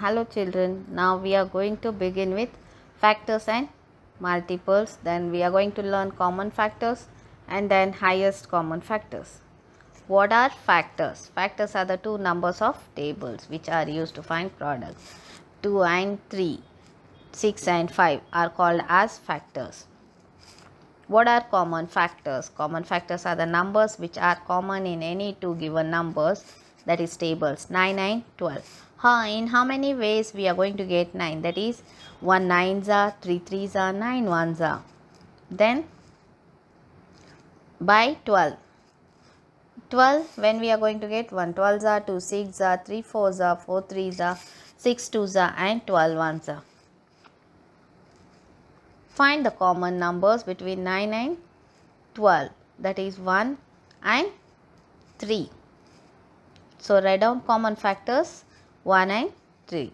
Hello children, now we are going to begin with factors and multiples. Then we are going to learn common factors and then highest common factors. What are factors? Factors are the two numbers of tables which are used to find products. 2 and 3, 6 and 5 are called as factors. What are common factors? Common factors are the numbers which are common in any two given numbers that is tables 9 and 12. How, in how many ways we are going to get 9 that is 1 9s are, 3 3s are, 9 1s are. Then by 12. 12 when we are going to get 1 12s are, 2 6s are, 3 4s are, 4 3s are, 6 2s are and 12 1s are. Find the common numbers between 9 and 12 that is 1 and 3. So write down common factors 1 and 3.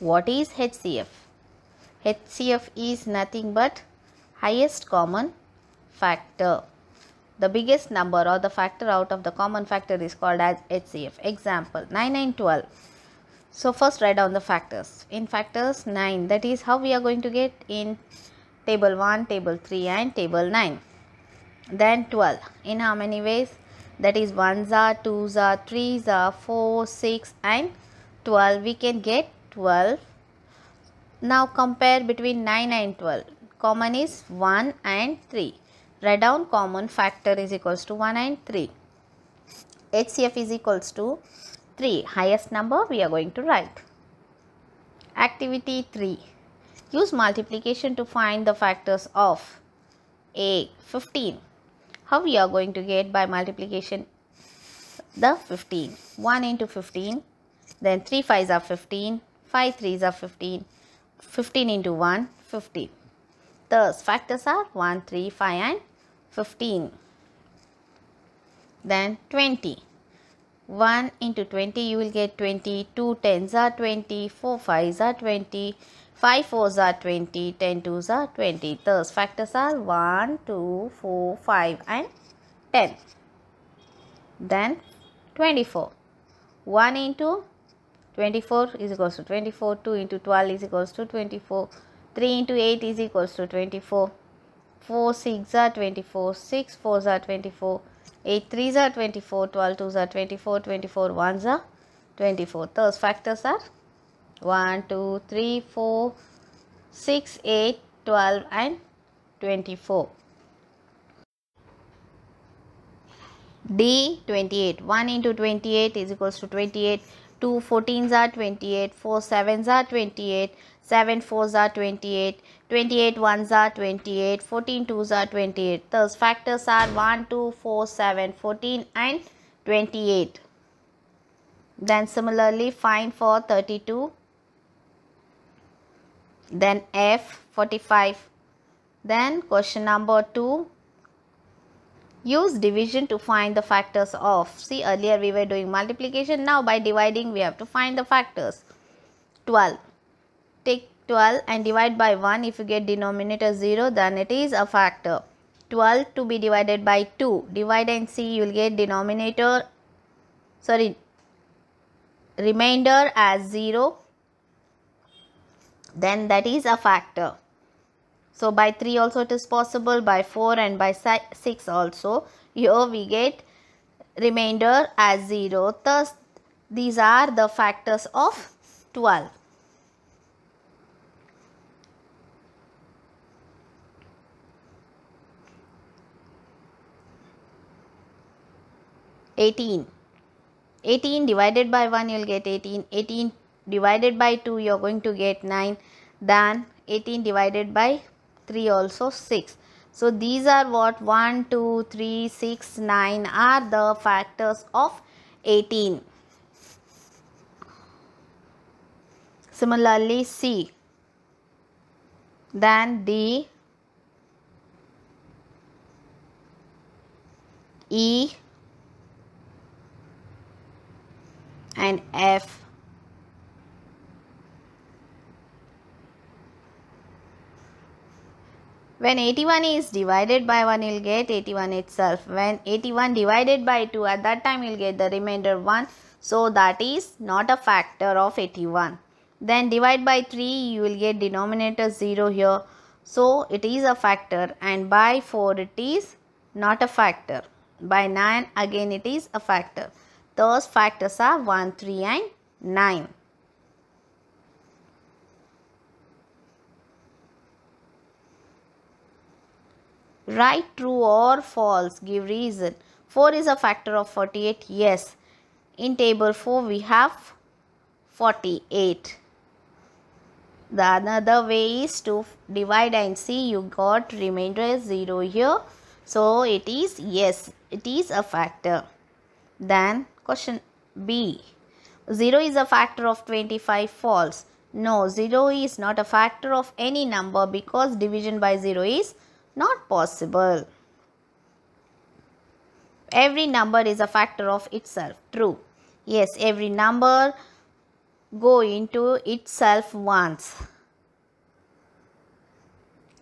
What is HCF? HCF is nothing but highest common factor. The biggest number or the factor out of the common factor is called as HCF. Example 9 and 12. So first write down the factors. In factors 9 that is how we are going to get in table 1, table 3 and table 9. Then 12. In how many ways? That is 1s are, 2s are, 3s are, 4, 6 and 12. We can get 12. Now compare between 9 and 12. Common is 1 and 3. Write down common factor is equals to 1 and 3. HCF is equals to 3 highest number we are going to write. Activity 3 use multiplication to find the factors of A 15. How we are going to get by multiplication the 15 1 into 15 then 3 5s are 15 5 3s are 15 15 into 1 15. Thus factors are 1 3 5 and 15. Then 20 1 into 20 you will get 20, 2 10s are 20, 4 5s are 20, 5 4s are 20, 10 2s are 20. Thus factors are 1, 2, 4, 5 and 10. Then 24. 1 into 24 is equals to 24, 2 into 12 is equals to 24, 3 into 8 is equals to 24, 4 6 are 24, 6 4s are 24, 8 3s are 24, 12 2s are 24, 24 1s are 24. Thus factors are 1, 2, 3, 4, 6, 8, 12 and 24. D 28. 1 into 28 is equals to 28. 2 14s are 28. 4 7s are 28. 7 4s are 28. 28 1s are 28. 14 2s are 28. Thus factors are 1, 2, 4, 7, 14 and 28. Then similarly find for 32. Then F 45. Then question number 2 Use division to find the factors of. See earlier we were doing multiplication. Now by dividing we have to find the factors. 12. Take 12 and divide by 1. If you get denominator 0 then it is a factor. 12 to be divided by 2. Divide and see you will get denominator sorry remainder as 0 then that is a factor. So by 3 also it is possible, by 4 and by 6 also. Here we get remainder as 0. Thus these are the factors of 12. Eighteen. 18 divided by 1 you will get 18. 18 divided by 2 you are going to get 9. Then 18 divided by 3 also 6. So these are what 1, 2, 3, 6, 9 are the factors of 18. Similarly C. Then D. E. And F. When 81 is divided by 1, you'll get 81 itself. When 81 divided by 2, at that time you'll get the remainder 1. So that is not a factor of 81. Then divide by 3, you will get denominator 0 here. So it is a factor and by 4 it is not a factor. By 9 again it is a factor. Those factors are 1, 3 and 9. Write true or false. Give reason. 4 is a factor of 48. Yes. In table 4 we have 48. The another way is to divide and see you got remainder 0 here. So it is yes. It is a factor. Then question B. 0 is a factor of 25 false. No, 0 is not a factor of any number because division by 0 is not possible. Every number is a factor of itself. True. Yes, every number go into itself once.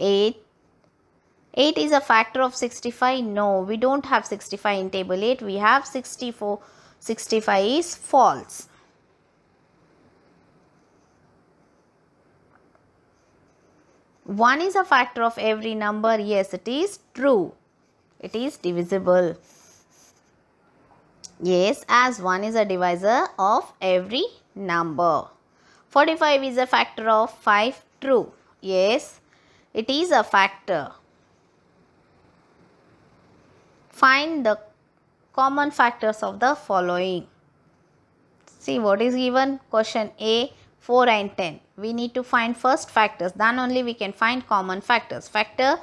8. 8 is a factor of 65. No, we don't have 65 in table 8. We have 64. 65 is false. One is a factor of every number. Yes, it is true. It is divisible. Yes, as 1 is a divisor of every number. 45 is a factor of 5. True. Yes, it is a factor. Find the common factors of the following. See what is given? Question A 4 and 10. We need to find first factors. Then only we can find common factors. Factor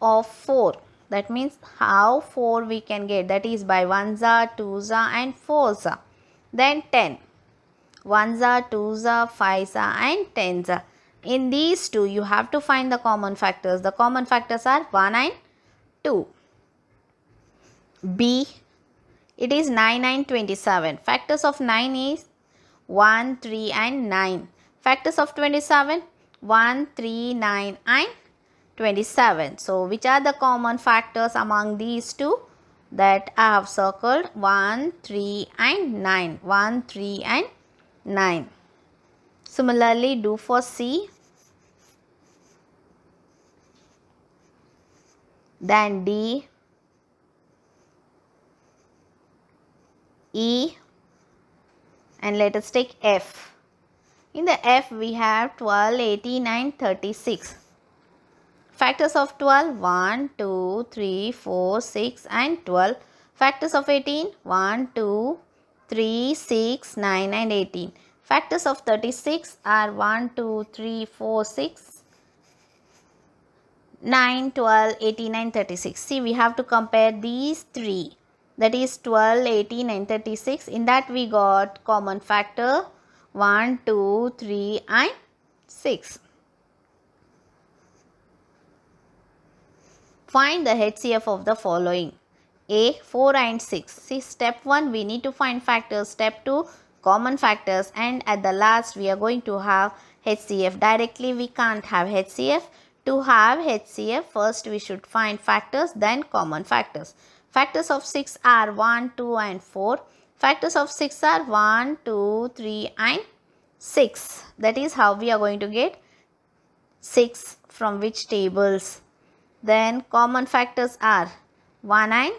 of 4. That means how 4 we can get. That is by 1za, 2za and 4za. Then 10. 1za, 2za, 5za and 10za. In these two you have to find the common factors. The common factors are 1 and 2. B. It is 9 and 27. Factors of 9 is 1, 3 and 9. Factors of 27 1, 3, 9 and 27. So, which are the common factors among these two? That I have circled 1, 3 and 9. 1, 3 and 9. Similarly, do for C. Then D. E and let us take F. In the F we have 12, 18 and 36. Factors of 12 1, 2, 3, 4, 6 and 12. Factors of 18 1, 2, 3, 6, 9 and 18. Factors of 36 are 1, 2, 3, 4, 6, 9, 12, 18 and 36. See we have to compare these three that is 12, 18 and 36. In that we got common factor 1, 2, 3 and 6. Find the HCF of the following. A 4 and 6. See step 1 we need to find factors. Step 2 common factors and at the last we are going to have HCF. Directly we can't have HCF. To have HCF first we should find factors then common factors. Factors of 6 are 1, 2 and 4. Factors of 6 are 1, 2, 3 and 6. That is how we are going to get 6 from which tables. Then common factors are 1 and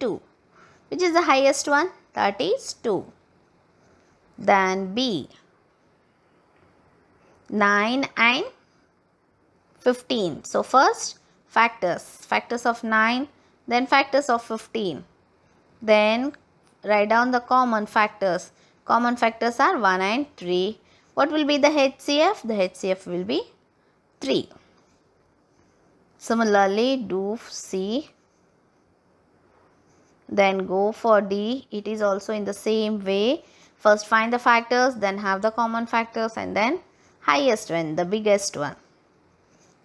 2. Which is the highest one? That is 2. Then B. 9 and 15. So first factors. Factors of 9 then factors of 15. Then write down the common factors. Common factors are 1 and 3. What will be the HCF? The HCF will be 3. Similarly, do C. Then go for D. It is also in the same way. First find the factors, then have the common factors and then highest one, the biggest one.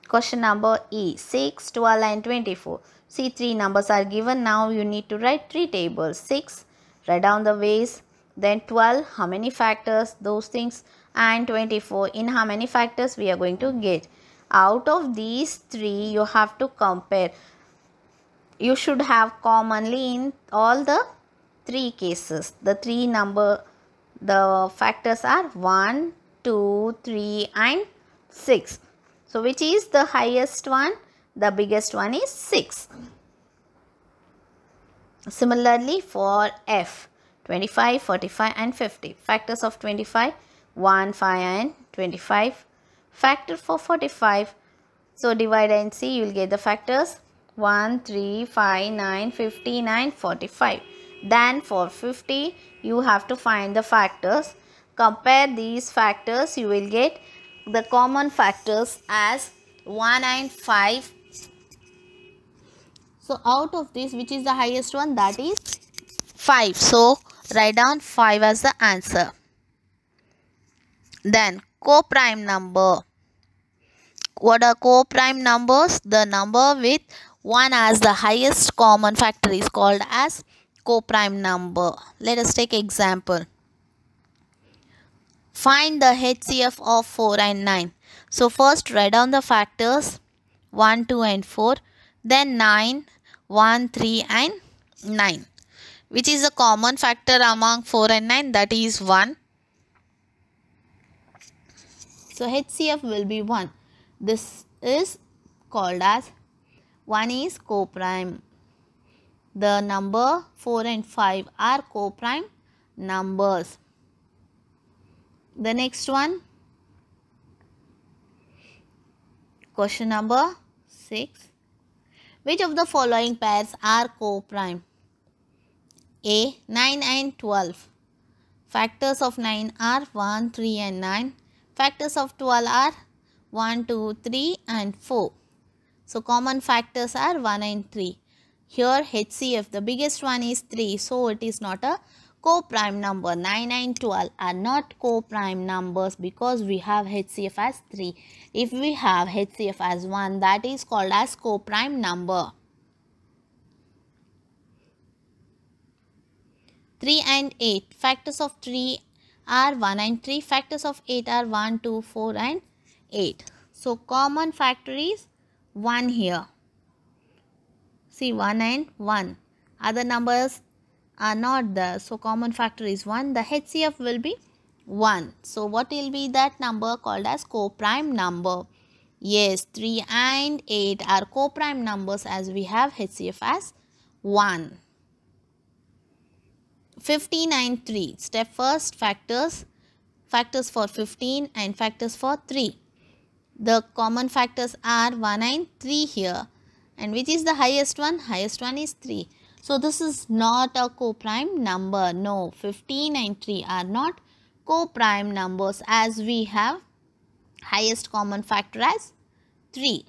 Question number E. 6, 12 and 24. See three numbers are given. Now you need to write three tables. 6, write down the ways. Then 12, how many factors, those things. And 24, in how many factors we are going to get. out of these three you have to compare you should have commonly in all the three cases the three number the factors are 1 2 3 and 6 so which is the highest one? The biggest one is 6 similarly for f 25 45 and 50 factors of 25 1 5 and 25 factor for 45 so divide and see you will get the factors. 1 3 5 9 59 45 then for 50 you have to find the factors. Compare these factors you will get the common factors as 1 and 5 so out of this which is the highest one that is 5 so write down 5 as the answer then co-prime number. What are co-prime numbers? The number with 1 as the highest common factor is called as co-prime number. Let us take example. Find the HCF of 4 and 9. So first write down the factors 1, 2 and 4. Then 9, 1, 3 and 9. Which is a common factor among 4 and 9 that is 1. So HCF will be 1. This is called as 1 is co-prime. The number 4 and 5 are co-prime numbers. The next one. Question number 6. Which of the following pairs are co-prime? A. 9 and 12. Factors of 9 are 1, 3 and 9. Factors of 12 are 1, 2, 3 and 4. So common factors are 1 and 3. Here HCF the biggest one is 3 so it is not a co-prime number. 9 and 12 are not co-prime numbers because we have HCF as 3. If we have HCF as 1 that is called as co-prime number. 3 and 8 factors of 3 are 1 and 3. Factors of 8 are 1, 2, 4 and 8. So common factor is 1 here. See 1 and 1. Other numbers are not there. So common factor is 1. The HCF will be 1. So what will be that number called as co-prime number? Yes, 3 and 8 are co-prime numbers as we have HCF as 1. 15 and 3. Step first factors. Factors for 15 and factors for 3. The common factors are 1 and 3 here. And which is the highest one? Highest one is 3. So this is not a co-prime number. No, 15 and 3 are not co-prime numbers as we have highest common factor as 3.